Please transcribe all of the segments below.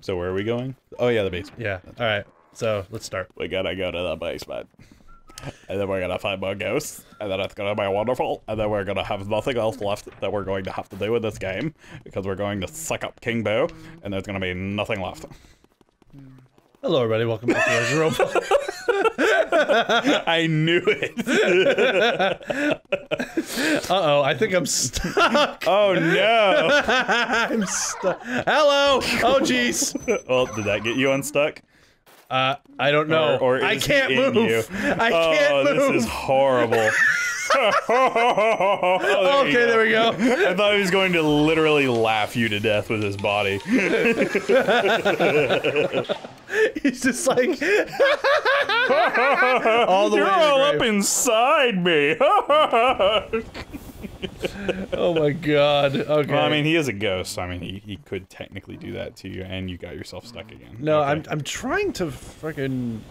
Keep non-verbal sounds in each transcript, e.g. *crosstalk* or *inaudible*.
So where are we going? Oh yeah, the basement. Yeah. All right. So let's start. We gotta go to the basement. And then we're gonna find more ghosts, and then it's gonna be wonderful, and then we're gonna have nothing else left that we're going to have to do in this game, because we're going to suck up King Boo, and there's gonna be nothing left. Hello, everybody. Welcome back to Res *laughs* Robot. I knew it! *laughs* Uh oh, I think I'm stuck. *laughs* oh no! *laughs* I'm stuck. Hello. Oh jeez. *laughs* well, did that get you unstuck? Uh, I don't know. Or, or I can't move. you? I oh, can't move. this is horrible. oh, okay, there we go. I thought he was going to literally laugh you to death with his body. He's just like *laughs* all the You're way. all up inside me. *laughs* Oh my god. Okay. well, I mean, he is a ghost. I mean, he, he could technically do that to you, and you got yourself stuck again. no, Okay. I'm I'm trying to fucking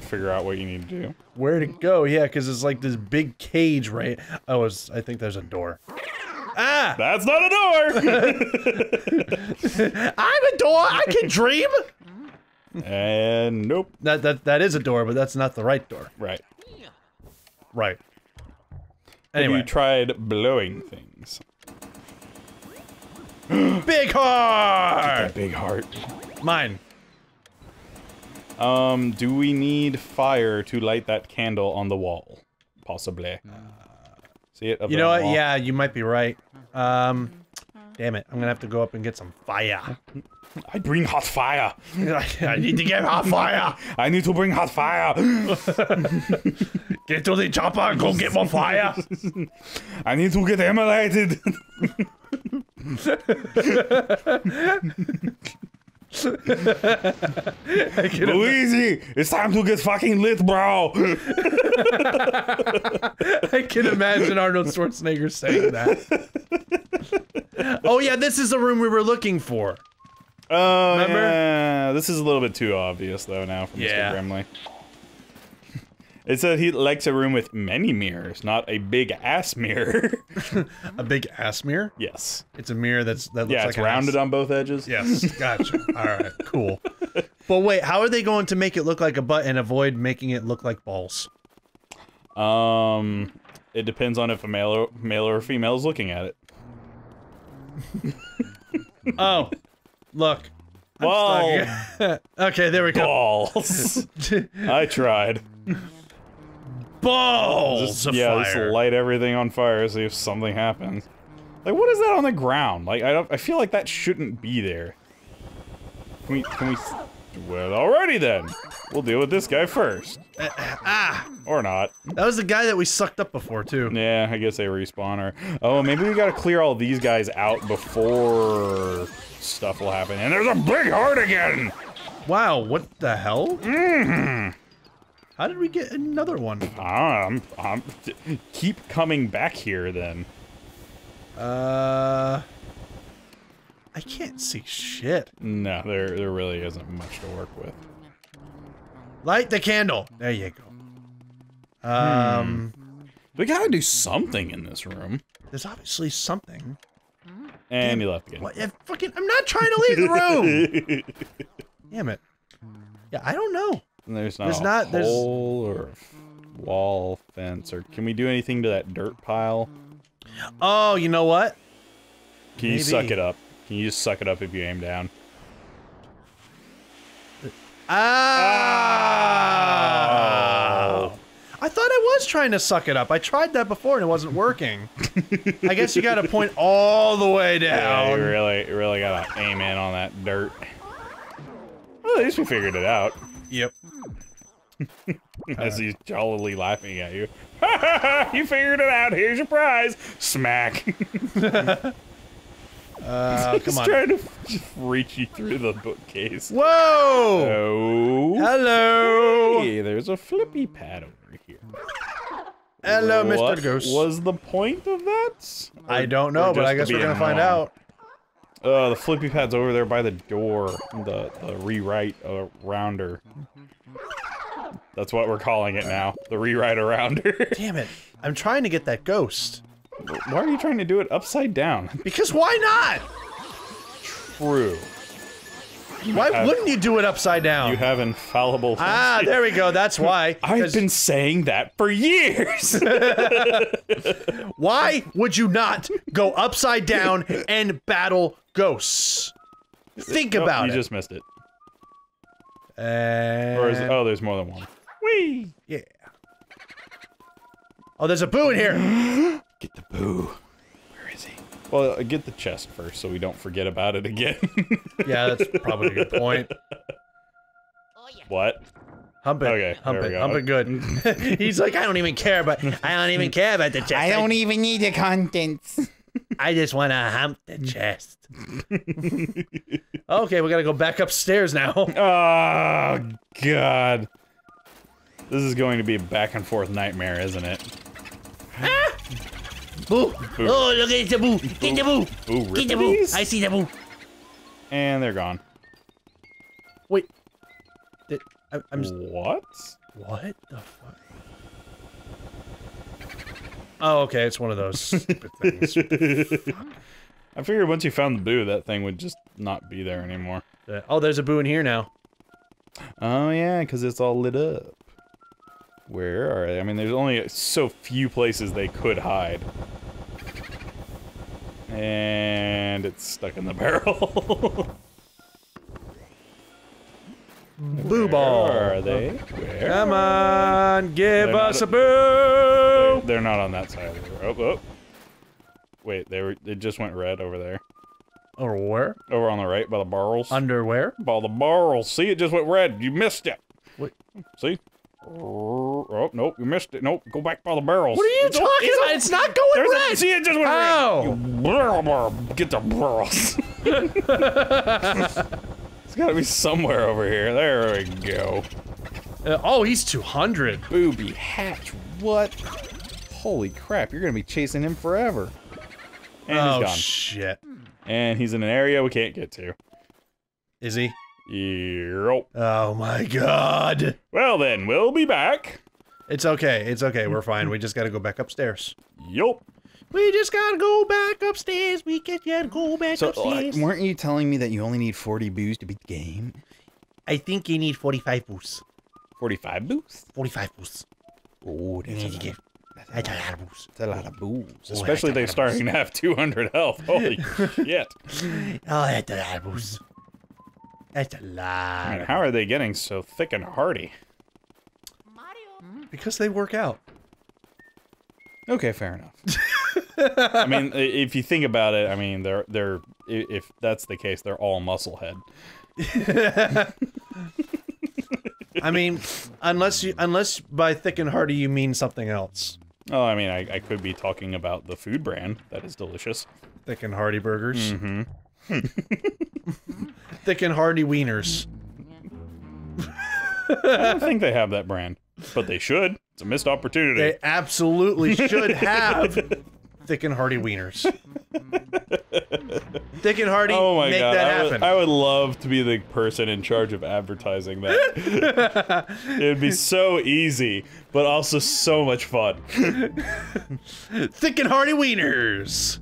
Figure out what you need to do. where to go. Yeah, because it's like this big cage, right? Oh, it's, I think there's a door. Ah! That's not a door! *laughs* I'm a door. I can dream. And nope. That that that is a door, but that's not the right door. Right. Right. Have Anyway, you tried blowing things? *gasps* big heart. Big heart. Mine. Um, do we need fire to light that candle on the wall? Possibly. See it? You know what? wall? Yeah, you might be right. Um, damn it, I'm gonna have to go up and get some fire. I bring hot fire. *laughs* I need to get hot fire. I need to bring hot fire. *laughs* Get to the chopper and go get more fire. *laughs* I need to get immolated. *laughs* Luigi, it's time to get fucking lit, bro. *laughs* I can imagine Arnold Schwarzenegger saying that. oh yeah, this is the room we were looking for. Oh, Remember? yeah. This is a little bit too obvious, though, now from Yeah. Mr. Brimley. It said he likes a room with many mirrors, not a big ass mirror. *laughs* A big ass mirror. yes. It's a mirror that's that looks Yeah, like it's an rounded on both edges. Yes, gotcha. *laughs* All right, cool. But wait, how are they going to make it look like a butt and avoid making it look like balls? Um, it depends on if a male or, male or female is looking at it. *laughs* Oh, look. I'm Whoa. okay, there we go. Balls. I tried. Balls Just, of yeah, fire. just light everything on fire, see if something happens. Like, what is that on the ground? Like, I don't. I feel like that shouldn't be there. Can we? Can we? Well, alrighty then. We'll deal with this guy first, *clears throat* ah, or not. that was the guy that we sucked up before too. Yeah, I guess they respawn. Or oh, maybe we gotta clear all these guys out before stuff will happen. And there's a big heart again. Wow, what the hell? Mm-hmm. How did we get another one? Um, um, keep coming back here then. Uh, I can't see shit. No, there there really isn't much to work with. Light the candle. There you go. Um, We gotta do something in this room. there's obviously something. And he left again. What? Fucking, I'm not trying to leave the room. *laughs* Damn it. Yeah, I don't know. And there's not There's a not- there's- hole or wall, fence, or can we do anything to that dirt pile? Oh, you know what? Can you suck it up? Can you just suck it up if you aim down? Ah! I thought I was trying to suck it up. I tried that before and it wasn't working. I guess you got to point all the way *laughs* Yeah, down. you really, you really gotta aim in on that dirt. Well, at least we figured it out. Yep. *laughs* As he's jollily laughing at you. *laughs* you figured it out. Here's your prize. Smack. *laughs* Uh, come He's on. trying to just reach you through the bookcase. Whoa! Oh. Hello. Hey, there's a flippy pad over here. Hello, Mr. What Ghost. was the point of that? I don't know, Or but I guess we're gonna find out. Uh, the flippy pad's over there by the door. The, the rewrite uh, rounder. That's what we're calling it now. The rewrite rounder. *laughs* Damn it! I'm trying to get that ghost. Why are you trying to do it upside down? *laughs* Because why not? True. Why have- wouldn't you do it upside down? You have infallible. ah, there we go. That's *laughs* why. I've been saying that for years. Why would you not go upside down and battle ghosts? Think Nope, about you it. You just missed it. And Or is it, oh, there's more than one. Whee! yeah. Oh, there's a boo in here. *gasps* Get the boo. Where is he? Well, uh, get the chest first so we don't forget about it again. *laughs* yeah, that's probably a good point. what? Hump it. Okay, hump there it. we go. Hump it good. *laughs* *laughs* He's like, I don't even care, but I don't even care about the chest. I don't even need the contents. I just want to hump the chest. *laughs* okay, we gotta go back upstairs now. *laughs* Oh, God. This is going to be a back and forth nightmare, isn't it? Ah! Boo. Oh, look at the boo. Get the boo. Ooh, Get the boo. I see the boo. And they're gone. Wait. I, s- What? What the fuck? Oh, okay. It's one of those stupid *laughs* things. I figured once you found the boo, that thing would just not be there anymore. Oh, there's a boo in here now. Oh, yeah, because it's all lit up. Where are they? I mean, there's only so few places they could hide. And it's stuck in the *laughs* barrel. Boo ball. Where are they? Where? Come on, give us a boo. They're not on that side of the rope. Oh, Wait, they were. It just went red over there. Or where? Over on the right by the barrels. Underwear? by the barrels. See, it just went red. You missed it. What? See? Oh, nope, you missed it. Nope, go back by the barrels. What are you Nope, talking it's- about? It's not going There's red. A, see, it just went red. You blah, blah, get the barrels. *laughs* it's gotta be somewhere over here. There we go. Uh, oh, he's 200. Boo B. Hatch. What? Holy crap, you're gonna be chasing him forever. And oh, he's gone. shit. and he's in an area we can't get to. Is he? Yep. Oh my god. Well then, we'll be back. It's okay. It's okay. We're fine. We just gotta go back upstairs. Yup. We just gotta go back upstairs. We can just go back So, upstairs. uh, weren't you telling me that you only need 40 boos to beat the game? I think you need 45 boosts. 45 boosts. 45 boosts. Oh, to get that's a lot of boosts. That's a lot of boos. Especially they starting to have 200 health. *laughs* Holy shit. Oh, that's a lot of boosts. That's a I lot. mean, how are they getting so thick and hardy? Because they work out. Okay, fair enough. *laughs* I mean, if you think about it, I mean, they're they're if that's the case, they're all muscle head. *laughs* I mean, unless you unless by thick and hearty you mean something else. Oh, I mean, I, I could be talking about the food brand that is delicious. Thick and hearty burgers. Mm-hmm. *laughs* Thick and hearty wieners. I don't think they have that brand, but they should. It's a missed opportunity. They absolutely should *laughs* have thick and hearty wieners. Thick and hearty, oh my make god, that I would. I would love to be the person in charge of advertising that. *laughs* It'd be so easy, but also so much fun. *laughs* thick and hearty wieners.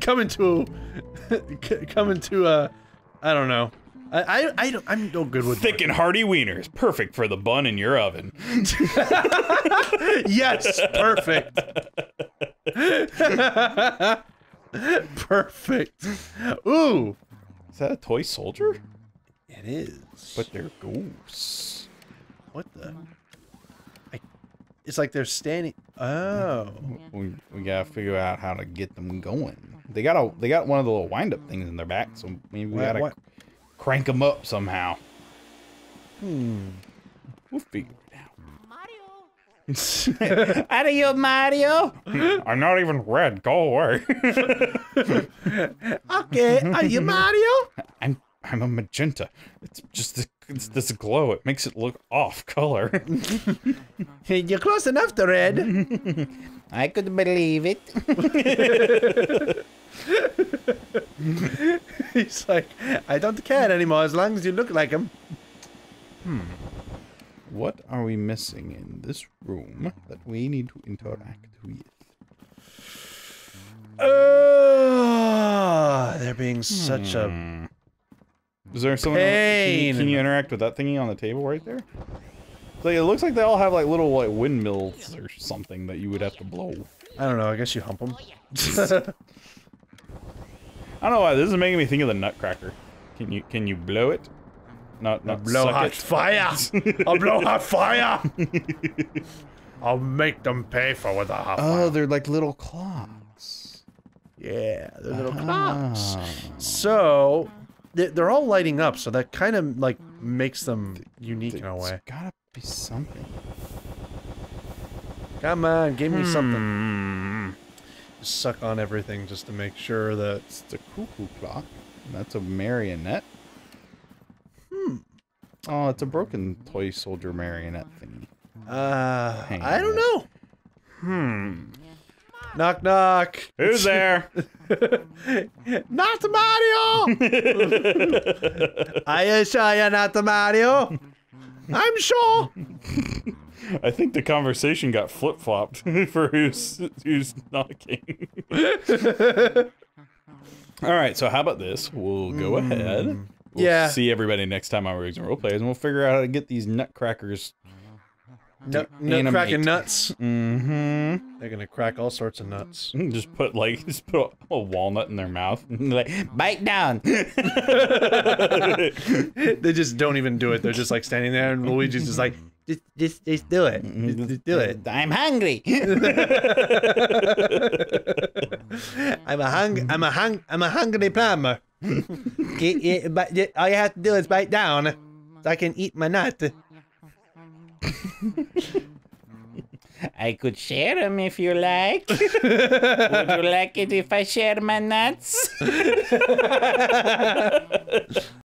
coming to, coming to uh, I don't know. I I, I don't, I'm no good with Thick and hearty wieners, perfect for the bun in your oven. *laughs* Yes, perfect. *laughs* perfect. Ooh, Is that a toy soldier? it is. But they're ghosts. What the? I, it's like they're standing. Oh. We, we gotta figure out how to get them going. They got a they got one of the little wind up things in their back, so maybe we What- gotta what? crank them up somehow. Hmm. We'll figure out. Adios, Mario. I'm not even red. Go away. *laughs* Okay, are you Mario? I'm I'm a magenta. It's just this, it's this glow. It makes it look off color. *laughs* You're close enough to red. I could believe it. *laughs* He's like, I don't care anymore as long as you look like him. What are we missing in this room that we need to interact with? Uh, they're being such a. Hmm. Is there someone? Can you, Pain. can you interact with that thingy on the table right there? Like, it looks like they all have like little like windmills or something that you would have to blow. I don't know. I guess you hump them. *laughs* I don't know why this is making me think of the Nutcracker. Can you can you blow it? Not not blow suck hot it? *laughs* fire. I'll blow hot fire. I'll make them pay for what the hot Oh, fire. they're like little clocks. Yeah, they're little clocks. So they- they're all lighting up, so that kind of like makes them unique in a way. gotta be something. Come on, give me something. Hmm. Suck on everything just to make sure that. It's the cuckoo clock. That's a marionette. Oh, it's a broken toy soldier marionette thingy. Uh, Hang I on. don't know. Hmm. Knock knock. Who's there? *laughs* Not Mario. Are you sure you're not the Mario? I'm sure. *laughs* I think the conversation got flip flopped *laughs* for who's who's knocking. All right, so how about this? We'll go ahead. We'll Yeah. See everybody next time on Rogues and Roleplayers, and we'll figure out how to get these nutcrackers. Nut, nut cracking nuts. Mm-hmm. They're gonna crack all sorts of nuts. *laughs* Just put like *laughs* just put a walnut in their mouth. like, Bite down. *laughs* they just don't even do it. They're just like standing there, and Luigi's just like, just, just, just do it. Just, just do it. I'm hungry. I'm a hung, I'm a hung, I'm a hungry plumber. It- it- but it- all you have to do is bite down, so I can eat my nut. *laughs* I could share them if you like. *laughs* Would you like it if I share my nuts? *laughs*